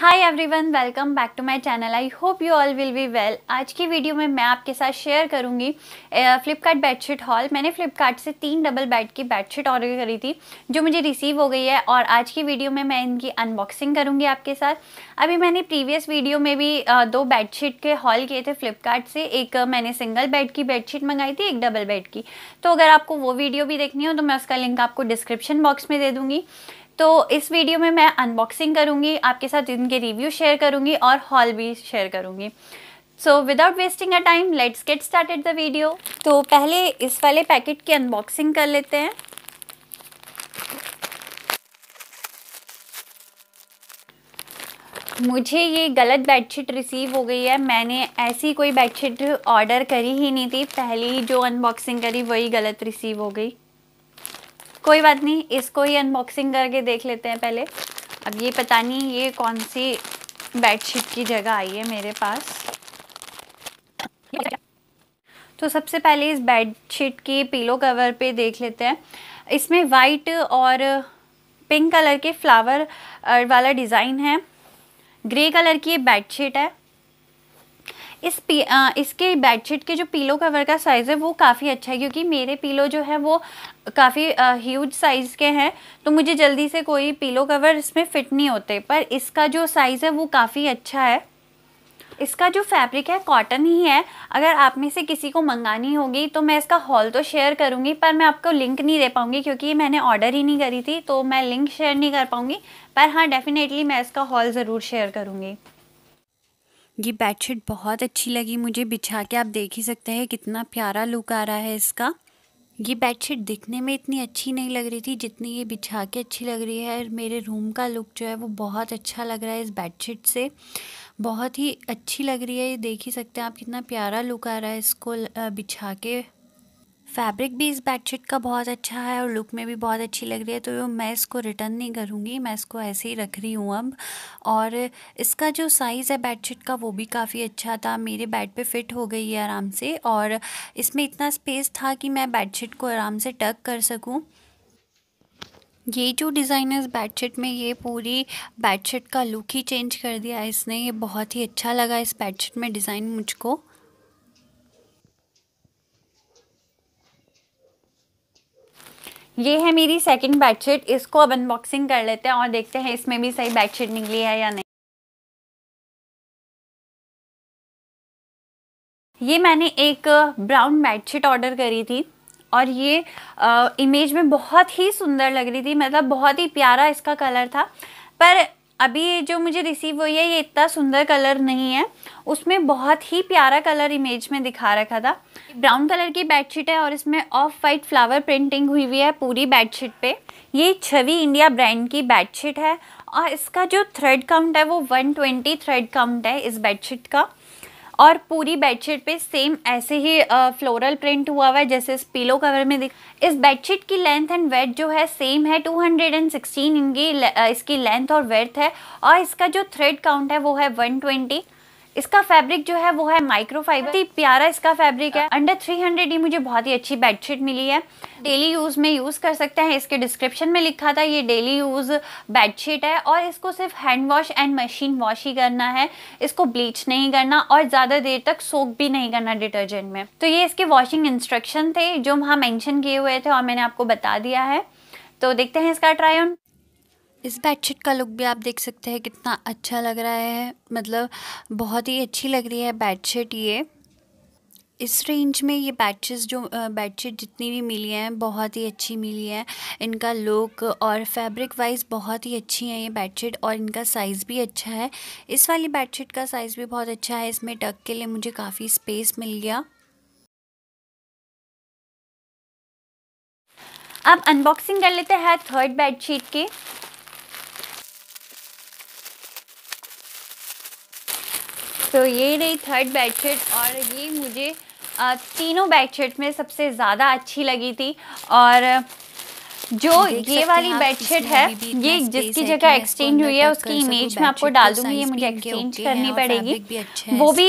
Hi everyone welcome back to my channel I hope you all will be well आज की video में मैं आपके साथ शेयर करूँगी फ्लिपकार्ट बेडशीट हॉल मैंने फ्लिपकार्ट से तीन डबल बेड की बेडशीट ऑर्डर करी थी, जो मुझे रिसीव हो गई है और आज की वीडियो में मैं इनकी अनबॉक्सिंग करूँगी आपके साथ. अभी मैंने प्रीवियस वीडियो में भी दो बेडशीट के हॉल किए थे फ्लिपकार्ट से. एक मैंने सिंगल बेड की बेडशीट मंगाई थी, एक डबल बेड की. तो अगर आपको वो वीडियो भी देखनी हो तो मैं उसका लिंक आपको डिस्क्रिप्शन बॉक्स में दे दूँगी. तो इस वीडियो में मैं अनबॉक्सिंग करूँगी, आपके साथ इनके रिव्यू शेयर करूँगी और हॉल भी शेयर करूँगी। So without wasting a time let's get started the video तो पहले इस वाले पैकेट की अनबॉक्सिंग कर लेते हैं। मुझे ये गलत बेडशीट रिसीव हो गई है। मैंने ऐसी कोई बेडशीट ऑर्डर करी ही नहीं थी। पहली जो अनबॉक्सिंग करी, वही गलत रिसीव हो गई। कोई बात नहीं, इसको ही अनबॉक्सिंग करके देख लेते हैं पहले। अब ये पता नहीं ये कौन सी बेडशीट की जगह आई है मेरे पास। तो सबसे पहले इस बेडशीट की पीलो कवर पे देख लेते हैं। इसमें वाइट और पिंक कलर के फ्लावर वाला डिज़ाइन है। ग्रे कलर की ये बेडशीट है। इस पी आ, इसके बेडशीट के जो पीलो कवर का साइज़ है वो काफ़ी अच्छा है क्योंकि मेरे पीलो जो है वो काफ़ी ह्यूज साइज़ के हैं। तो मुझे जल्दी से कोई पीलो कवर इसमें फ़िट नहीं होते पर इसका जो साइज़ है वो काफ़ी अच्छा है। इसका जो फैब्रिक है कॉटन ही है। अगर आप में से किसी को मंगानी होगी तो मैं इसका हॉल तो शेयर करूँगी पर मैं आपको लिंक नहीं दे पाऊँगी क्योंकि मैंने ऑर्डर ही नहीं करी थी तो मैं लिंक शेयर नहीं कर पाऊँगी। पर हाँ डेफ़िनेटली मैं इसका हॉल ज़रूर शेयर करूँगी। ये बेडशीट बहुत अच्छी लगी मुझे, बिछा के आप देख ही सकते हैं कितना प्यारा लुक आ रहा है इसका। ये बेडशीट दिखने में इतनी अच्छी नहीं लग रही थी जितनी ये बिछा के अच्छी लग रही है। मेरे रूम का लुक जो है वो बहुत अच्छा लग रहा है इस बेडशीट से। बहुत ही अच्छी लग रही है, ये देख ही सकते हैं आप कितना प्यारा लुक आ रहा है इसको बिछा के। फैब्रिक भी इस बेडशीट का बहुत अच्छा है और लुक में भी बहुत अच्छी लग रही है तो मैं इसको रिटर्न नहीं करूँगी, मैं इसको ऐसे ही रख रही हूँ अब। और इसका जो साइज़ है बेडशीट का वो भी काफ़ी अच्छा था, मेरे बेड पे फिट हो गई है आराम से, और इसमें इतना स्पेस था कि मैं बेडशीट को आराम से टक कर सकूँ। ये जो डिज़ाइन है इस बेडशीट में, ये पूरी बेडशीट का लुक ही चेंज कर दिया इसने, ये बहुत ही अच्छा लगा इस बेडशीट में डिज़ाइन मुझको। ये है मेरी सेकंड बेडशीट इसको अब अनबॉक्सिंग कर लेते हैं और देखते हैं इसमें भी सही बेडशीट निकली है या नहीं। ये मैंने एक ब्राउन बेडशीट ऑर्डर करी थी और ये आ, इमेज में बहुत ही सुंदर लग रही थी मतलब बहुत ही प्यारा इसका कलर था। पर अभी ये जो मुझे रिसीव हुई है, ये इतना सुंदर कलर नहीं है। उसमें बहुत ही प्यारा कलर इमेज में दिखा रखा था। ब्राउन कलर की बेडशीट है और इसमें ऑफ़ वाइट फ्लावर प्रिंटिंग हुई हुई है पूरी बेडशीट पे। ये छवि इंडिया ब्रांड की बेडशीट है और इसका जो थ्रेड काउंट है वो 120 थ्रेड काउंट है इस बेडशीट का। और पूरी बेडशीट पे सेम ऐसे ही फ्लोरल प्रिंट हुआ हुआ है, जैसे इस पीलो कवर में दिख, इस बेडशीट की लेंथ एंड वेथ जो है सेम है 216 इनकी, इसकी लेंथ और वेथ है, और इसका जो थ्रेड काउंट है वो है 120 इसका फैब्रिक जो है, वो है माइक्रोफाइबर ही प्यारा इसका फैब्रिक है। अंडर 300 ही मुझे बहुत ही अच्छी बेडशीट मिली है। डेली यूज़ में यूज़ कर सकते हैं। इसके डिस्क्रिप्शन में लिखा था, ये डेली यूज़ बेडशीट है। और इसको सिर्फ़ hand wash and machine wash ही करना है। इसको ब्लीच नहीं करना और ज़्यादा देर तक सोक भी नहीं करना डिटर्जेंट में। तो ये इसके वॉशिंग इंस्ट्रक्शन थे, जो वहाँ मैंशन किए हुए थे और मैंने आपको बता दिया है। तो देखते हैं इसका ट्राई ऑन इस बेडशीट का लुक भी आप देख सकते हैं कितना अच्छा लग रहा है। मतलब बहुत ही अच्छी लग रही है बेडशीट ये। इस रेंज में ये बैडशीट जो बेडशीट जितनी भी मिली हैं, बहुत ही अच्छी मिली है। इनका लुक और फैब्रिक वाइज बहुत ही अच्छी है ये बेडशीट और इनका साइज़ भी अच्छा है। इस वाली बेडशीट का साइज़ भी बहुत अच्छा है। इसमें टक के लिए मुझे काफ़ी स्पेस मिल गया। अब अनबॉक्सिंग कर लेते हैं थर्ड बेडशीट की। तो ये रही थर्ड बेडशीट और ये मुझे तीनों बेडशीट में सबसे ज़्यादा अच्छी लगी थी। और जो ये वाली बेडशीट है ये जिसकी जगह एक्सचेंज हुई है उसकी इमेज में आपको डाल दूँगी ये मुझे एक्सचेंज करनी पड़ेगी। वो भी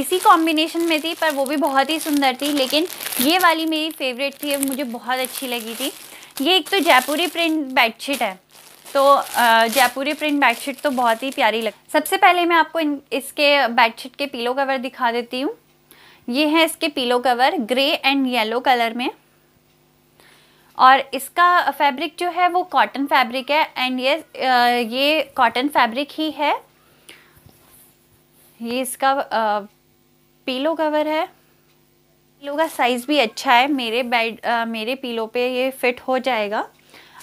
इसी कॉम्बिनेशन में थी पर वो भी बहुत ही सुंदर थी लेकिन ये वाली मेरी फेवरेट थी मुझे बहुत अच्छी लगी थी। ये एक तो जयपुरी प्रिंट बेडशीट है। तो जयपुरी प्रिंट बेडशीट तो बहुत ही प्यारी लग, सबसे पहले मैं आपको इन, इसके बेडशीट के पीलो कवर दिखा देती हूँ। ये है इसके pillow cover grey and yellow colour में। और इसका फैब्रिक जो है, वो कॉटन फैब्रिक है। एंड ये ये कॉटन फैब्रिक ही है। ये इसका पीलो कवर है। पीलो का साइज़ भी अच्छा है। मेरे बेड मेरे पीलो पे ये फिट हो जाएगा।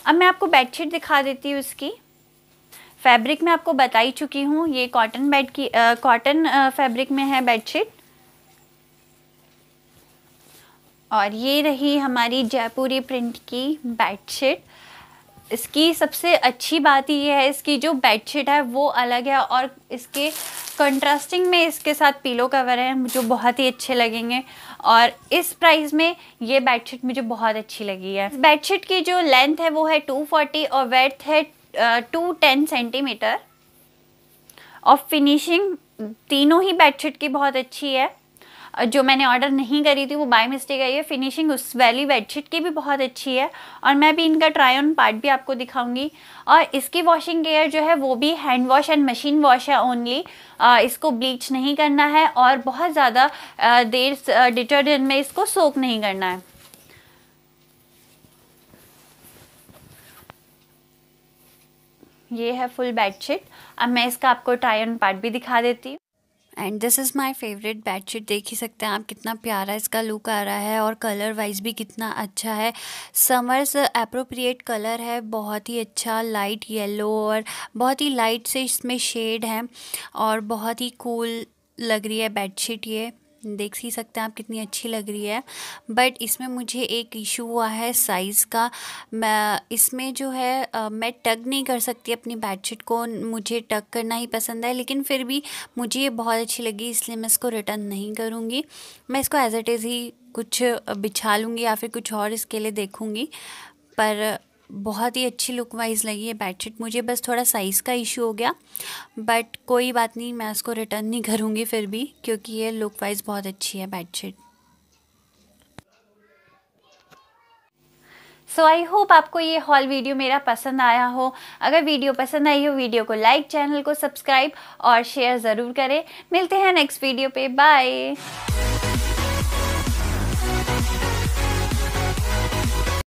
अब मैं आपको बेडशीट दिखा देती हूँ इसकी। फैब्रिक में आपको बताई चुकी हूँ, ये कॉटन बेड की कॉटन फैब्रिक में है बेडशीट और ये रही हमारी जयपुरी प्रिंट की बेडशीट इसकी सबसे अच्छी बात ये है, इसकी जो बेडशीट है वो अलग है और इसके कंट्रास्टिंग में इसके साथ पीलो कवर है, जो बहुत ही अच्छे लगेंगे। और इस प्राइस में ये बेडशीट मुझे बहुत अच्छी लगी है। बेडशीट की जो लेंथ है वो है 240 और वेथ है टू टेन सेंटीमीटर और फिनिशिंग तीनों ही बेडशीट की बहुत अच्छी है। जो मैंने ऑर्डर नहीं करी थी, वो बाय मिस्टेक आई है। फिनिशिंग उस वैली बेडशीट की भी बहुत अच्छी है और मैं भी इनका ट्राई ऑन पार्ट भी आपको दिखाऊँगी। और इसकी वॉशिंग केयर जो है, वो भी hand wash and machine wash है ओनली इसको ब्लीच नहीं करना है और बहुत ज़्यादा देर डिटर्जेंट में इसको सोक नहीं करना है। ये है फुल बेडशीट अब मैं इसका आपको ट्राई ऑन पार्ट भी दिखा देती हूँ। And this is my favourite bedsheet देख ही सकते हैं आप कितना प्यारा इसका लुक आ रहा है और कलर वाइज भी कितना अच्छा है। समर्स अप्रोप्रिएट कलर है, बहुत ही अच्छा लाइट येलो और बहुत ही लाइट से इसमें शेड है और बहुत ही कूल लग रही है बेडशीट ये। देख ही सकते हैं आप कितनी अच्छी लग रही है। बट इसमें मुझे एक इशू हुआ है साइज़ का। मैं इसमें जो है आ, मैं टग नहीं कर सकती अपनी बेडशीट को। मुझे टग करना ही पसंद है लेकिन फिर भी मुझे ये बहुत अच्छी लगी इसलिए मैं इसको रिटर्न नहीं करूँगी। मैं इसको एज इट इज़ ही कुछ बिछा लूँगी या फिर कुछ और इसके लिए देखूँगी। पर बहुत ही अच्छी लुक वाइज लगी है बेडशीट मुझे बस थोड़ा साइज़ का इशू हो गया बट कोई बात नहीं, मैं उसको रिटर्न नहीं करूँगी फिर भी, क्योंकि ये लुक वाइज बहुत अच्छी है बेडशीट सो आई होप आपको ये हॉल वीडियो मेरा पसंद आया हो। अगर वीडियो पसंद आई हो वीडियो को लाइक चैनल को सब्सक्राइब और शेयर ज़रूर करें। मिलते हैं नेक्स्ट वीडियो पे। बाय